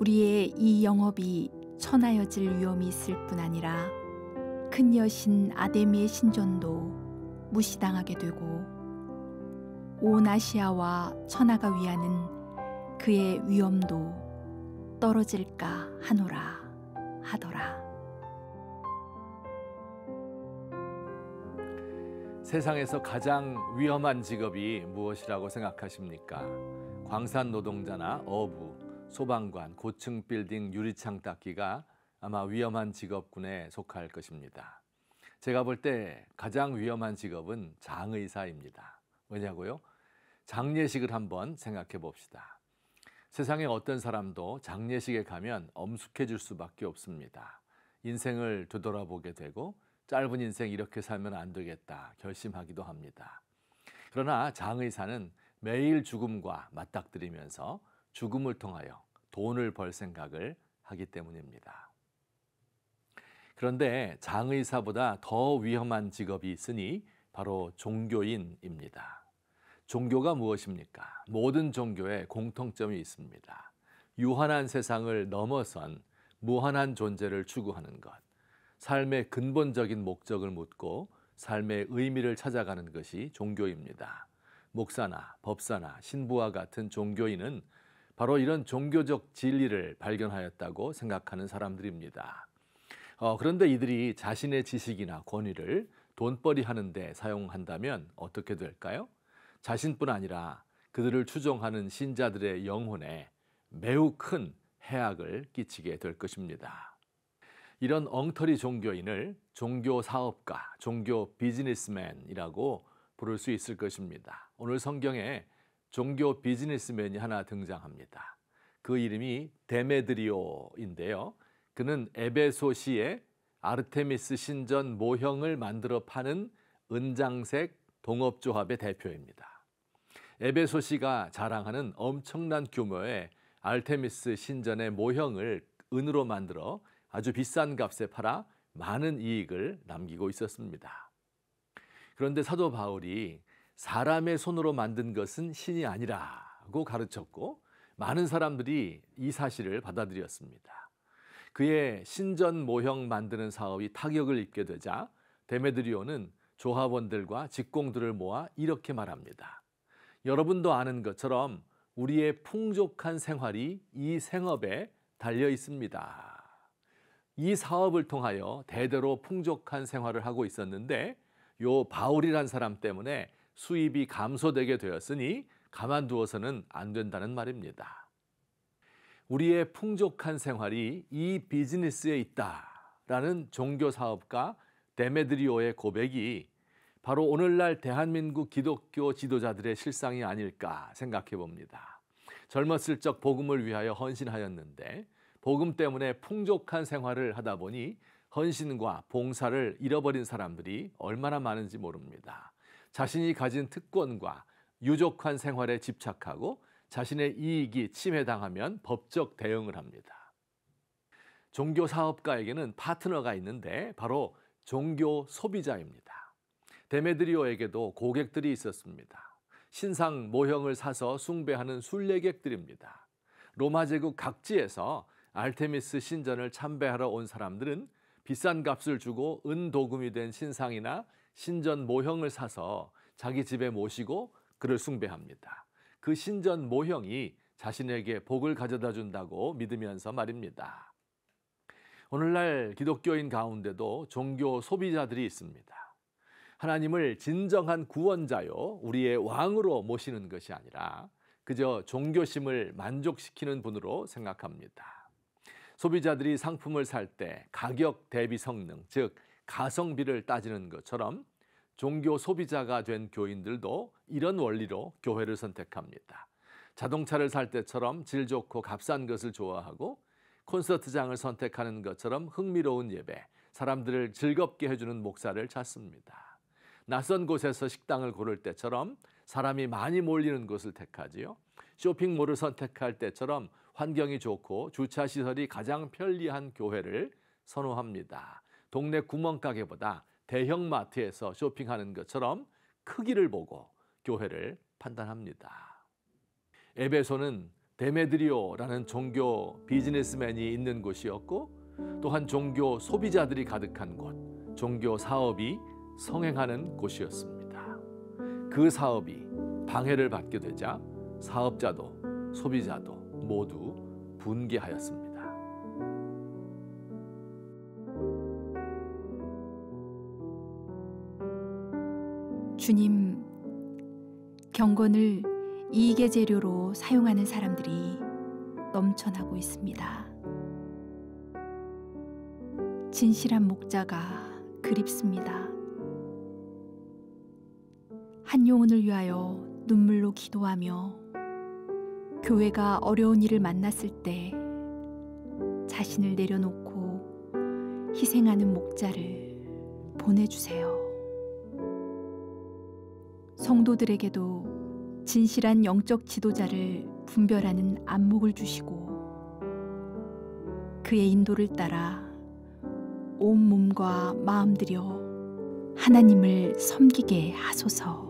우리의 이 영업이 천하여질 위험이 있을 뿐 아니라 큰 여신 아데미의 신전도 무시당하게 되고 온 아시아와 천하가 위하는 그의 위엄도 떨어질까 하노라 하더라. 세상에서 가장 위험한 직업이 무엇이라고 생각하십니까? 광산 노동자나 어부, 소방관, 고층 빌딩 유리창 닦기가 아마 위험한 직업군에 속할 것입니다. 제가 볼 때 가장 위험한 직업은 장의사입니다. 왜냐고요? 장례식을 한번 생각해 봅시다. 세상에 어떤 사람도 장례식에 가면 엄숙해질 수밖에 없습니다. 인생을 되돌아보게 되고 짧은 인생 이렇게 살면 안 되겠다 결심하기도 합니다. 그러나 장의사는 매일 죽음과 맞닥뜨리면서 죽음을 통하여 돈을 벌 생각을 하기 때문입니다. 그런데 장의사보다 더 위험한 직업이 있으니 바로 종교인입니다. 종교가 무엇입니까? 모든 종교에 공통점이 있습니다. 유한한 세상을 넘어선 무한한 존재를 추구하는 것. 삶의 근본적인 목적을 묻고 삶의 의미를 찾아가는 것이 종교입니다. 목사나 법사나 신부와 같은 종교인은 바로 이런 종교적 진리를 발견하였다고 생각하는 사람들입니다. 어, 그런데 이들이 자신의 지식이나 권위를 돈벌이 하는데 사용한다면 어떻게 될까요? 자신뿐 아니라 그들을 추종하는 신자들의 영혼에 매우 큰 해악을 끼치게 될 것입니다. 이런 엉터리 종교인을 종교 사업가, 종교 비즈니스맨이라고 부를 수 있을 것입니다. 오늘 성경에 종교 비즈니스맨이 하나 등장합니다. 그 이름이 데메드리오인데요. 그는 에베소시에 아르테미스 신전 모형을 만들어 파는 은장색 동업조합의 대표입니다. 에베소시가 자랑하는 엄청난 규모의 아르테미스 신전의 모형을 은으로 만들어 아주 비싼 값에 팔아 많은 이익을 남기고 있었습니다. 그런데 사도 바울이 사람의 손으로 만든 것은 신이 아니라고 가르쳤고 많은 사람들이 이 사실을 받아들였습니다. 그의 신전 모형 만드는 사업이 타격을 입게 되자 데메드리오는 조합원들과 직공들을 모아 이렇게 말합니다. 여러분도 아는 것처럼 우리의 풍족한 생활이 이 생업에 달려 있습니다. 이 사업을 통하여 대대로 풍족한 생활을 하고 있었는데 요 바울이란 사람 때문에 수입이 감소되게 되었으니 가만두어서는 안 된다는 말입니다. 우리의 풍족한 생활이 이 비즈니스에 있다라는 종교 사업가 데메드리오의 고백이 바로 오늘날 대한민국 기독교 지도자들의 실상이 아닐까 생각해 봅니다. 젊었을 적 복음을 위하여 헌신하였는데 복음 때문에 풍족한 생활을 하다 보니 헌신과 봉사를 잃어버린 사람들이 얼마나 많은지 모릅니다. 자신이 가진 특권과 유족한 생활에 집착하고 자신의 이익이 침해당하면 법적 대응을 합니다. 종교 사업가에게는 파트너가 있는데 바로 종교 소비자입니다. 데메드리오에게도 고객들이 있었습니다. 신상 모형을 사서 숭배하는 순례객들입니다. 로마 제국 각지에서 알테미스 신전을 참배하러 온 사람들은 비싼 값을 주고 은도금이 된 신상이나 신전 모형을 사서 자기 집에 모시고 그를 숭배합니다. 그 신전 모형이 자신에게 복을 가져다 준다고 믿으면서 말입니다. 오늘날 기독교인 가운데도 종교 소비자들이 있습니다. 하나님을 진정한 구원자요, 우리의 왕으로 모시는 것이 아니라 그저 종교심을 만족시키는 분으로 생각합니다. 소비자들이 상품을 살 때 가격 대비 성능, 즉 가성비를 따지는 것처럼 종교 소비자가 된 교인들도 이런 원리로 교회를 선택합니다. 자동차를 살 때처럼 질 좋고 값싼 것을 좋아하고 콘서트장을 선택하는 것처럼 흥미로운 예배, 사람들을 즐겁게 해주는 목사를 찾습니다. 낯선 곳에서 식당을 고를 때처럼 사람이 많이 몰리는 곳을 택하지요. 쇼핑몰을 선택할 때처럼 환경이 좋고 주차 시설이 가장 편리한 교회를 선호합니다. 동네 구멍가게보다 대형 마트에서 쇼핑하는 것처럼 크기를 보고 교회를 판단합니다. 에베소는 데메드리오라는 종교 비즈니스맨이 있는 곳이었고 또한 종교 소비자들이 가득한 곳, 종교 사업이 성행하는 곳이었습니다. 그 사업이 방해를 받게 되자 사업자도 소비자도 모두 분개하였습니다. 주님, 경건을 이익의 재료로 사용하는 사람들이 넘쳐나고 있습니다. 진실한 목자가 그립습니다. 한 영혼을 위하여 눈물로 기도하며 교회가 어려운 일을 만났을 때 자신을 내려놓고 희생하는 목자를 보내주세요. 성도들에게도 진실한 영적 지도자를 분별하는 안목을 주시고 그의 인도를 따라 온 몸과 마음 들여 하나님을 섬기게 하소서.